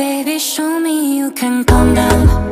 Baby, show me you can calm down.